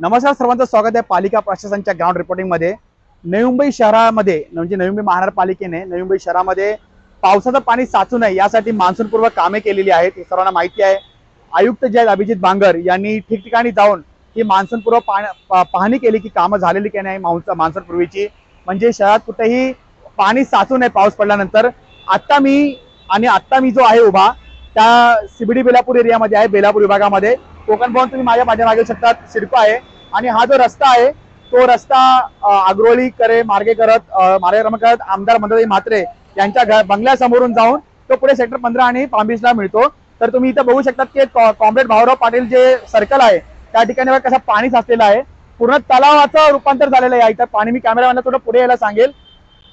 नमस्कार सर्वांचं स्वागत आहे पालिका प्रशासनच्या ग्राउंड रिपोर्टिंगमध्ये नवी मुंबई शहरामध्ये म्हणजे नवी मुंबई महानगरपालिकेने नवी मुंबई शहरामध्ये पावसाचं पाणी साचू नये यासाठी मान्सूनपूर्व कामे केलेली आहेत हे सर्वांना माहिती आहे. आयुक्त जे आहेत अभिजित बांगर यांनी ठिकठिकाणी जाऊन ही मान्सूनपूर्व पाहणी केली की कामं झालेली की नाही मान्सून मान्सूनपूर्वीची. म्हणजे शहरात कुठेही पाणी साचू नये पाऊस पडल्यानंतर. आत्ता मी आणि आत्ता मी जो आहे उभा त्या सीबीडी बेलापूर एरियामध्ये आहे बेलापूर विभागामध्ये. कोकण भवन तुम्ही माझ्या पाठीमागे शकतात. सिडको आहे. आणि हा जो रस्ता आहे तो रस्ता आग्रोली करे मार्गे करत अ, करत आमदार मंदाताई म्हात्रे यांच्या घर बंगल्यासमोरून जाऊन तो पुढे सेक्टर पंधरा आणि पांबीसला मिळतो. तर तुम्ही इथं बघू शकता की कॉम्रेड भाऊराव पाटील जे सर्कल आहे त्या ठिकाणी कसा पाणी साचलेलं आहे. पूर्ण तलावाचं रूपांतर झालेलं आहे इथं. पाणी मी कॅमेरामॅनला थोडं पुढे यायला सांगेल.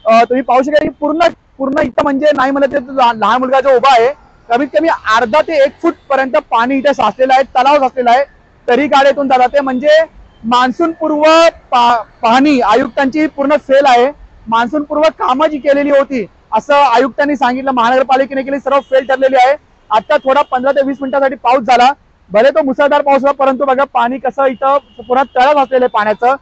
तुम्ही पाहू शकाल की पूर्ण पूर्ण इथं म्हणजे नाही म्हणलं तर लहान मुलगा जो उभा आहे कमीत कमी अर्धा ते एक फूट पर्यंत पाणी इथे साचलेलं आहे तलाव साचलेला आहे तरी गाड्यातून जातात ते म्हणजे मान्सून पूर्व पाहणी आयुक्तांची पूर्ण फेल आहे. मान्सून पूर्व कामं जी केलेली होती असं आयुक्तांनी सांगितलं. महानगरपालिकेने केली सर्व फेल ठरलेली आहे. आता थोडा पंधरा ते वीस मिनिटासाठी पाऊस झाला. भले तो मुसळधार पाऊस होता परंतु बघा पाणी कसं इथं पुन्हा तळ असलेलं आहे पाण्याचं.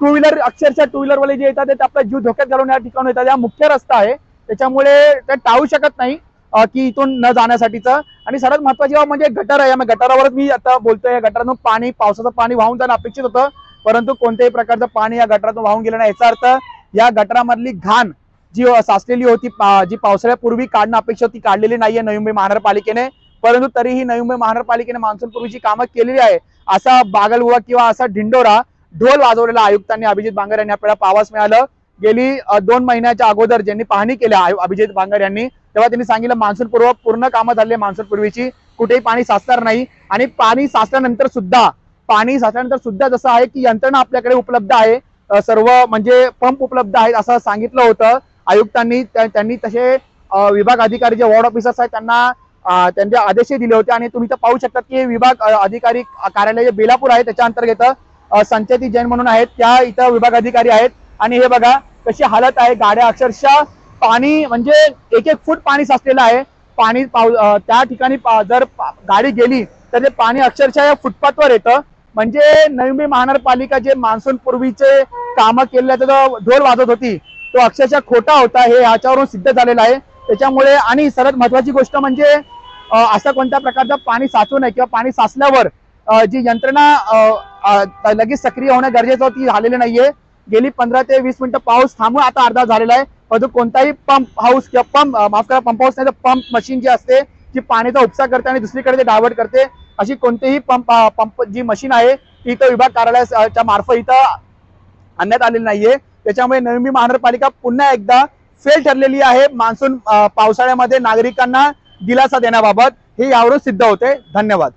टू व्हीलर अक्षरशः टू व्हीलर वाले जे येतात ते आपला जीव धोक्यात घालून या ठिकाणी येतात. हा मुख्य रस्ता आहे. त्याच्यामुळे ते टाळू शकत नाही. की इथून न जाण्यासाठीचं. आणि सर्वात महत्वाची बाब म्हणजे गटर आहे. गटारावरच मी आता बोलतोय. या गटारातून पाणी पावसाचं पाणी वाहून जाणं अपेक्षित होतं. परंतु कोणत्याही प्रकारचं पाणी या गटारातून वाहून गेलं नाही. याचा अर्थ या गटारामधली घाण जी साचलेली होती जी पावसाळ्यापूर्वी काढणं अपेक्षित होती काढलेली नाहीये नवी मुंबई महानगरपालिकेने. परंतु तरीही नवी मुंबई महानगरपालिकेने मान्सून पूर्वीची कामं केलेली आहे. असा बागलबुवा किंवा असा ढिंडोरा ढोल वाजवलेला आयुक्तांनी अभिजित बांगर यांनी आपल्याला पावास मिळालं. गेली दोन महिन्याच्या अगोदर ज्यांनी पाहणी केली आयु- अभिजित बांगर यांनी तेव्हा त्यांनी सांगितलं मान्सून पूर्व पूर्ण कामं झाली मान्सूनपूर्वीची. कुठेही पाणी साचणार नाही. आणि पाणी साचल्यानंतर सुद्धा पाणी साचल्यानंतर सुद्धा जसं आहे की यंत्रणा आपल्याकडे उपलब्ध आहे. सर्व म्हणजे पंप उपलब्ध आहेत असं सांगितलं होतं. आयुक्तांनी त्यांनी तसे विभाग अधिकारी जे वॉर्ड ऑफिसर्स आहेत त्यांना त्यांचे आदेशही दिले होते. आणि तुम्ही तर पाहू शकता की विभाग अधिकारी कार्यालय जे बेलापूर आहे त्याच्या अंतर्गत अ, संचेती जैन म्हणून आहेत. त्या इथं विभाग अधिकारी आहेत. आणि हे बघा कशी हालत आहे. गाड्या अक्षरशः पाणी म्हणजे एक एक फूट पाणी साचलेलं आहे. पाणी पाऊ त्या ठिकाणी जर गाडी गेली तर ते पाणी अक्षरशः या फुटपाथवर येतं. म्हणजे नवी मुंबई महानगरपालिका जे मान्सून पूर्वीचे कामं केलेल्या त्याचा ढोल वाजत होती तो अक्षरशः खोटा होता. हे याच्यावरून सिद्ध झालेला आहे. त्याच्यामुळे आणि सर्वात महत्वाची गोष्ट म्हणजे असा कोणत्या प्रकारचं पाणी साचू नये किंवा पाणी साचल्यावर जी यंत्रणा लगेच सक्रिय होणं गरजेचं ती झालेली नाहीये. गेली पंधरा ते वीस मिनिटं पाऊस थांबून आता अर्धा झालेला आहे. परंतु कोणताही पंप हाऊस किंवा पंप माफ करा पंप हाऊस नाही तर पंप मशीन जी असते जी पाण्याचा उपसा करते आणि दुसरीकडे ते डायव्हर्ट करते अशी कोणतीही पंप पंप जी मशीन आहे ती इथं विभाग कार्यालयाच्या मार्फत इथं आणण्यात आलेली नाहीये. त्याच्यामुळे नवी महानगरपालिका पुन्हा एकदा फेल ठरलेली आहे. मान्सून पावसाळ्यामध्ये नागरिकांना दिलासा देण्याबाबत हे यावरून सिद्ध होते. धन्यवाद.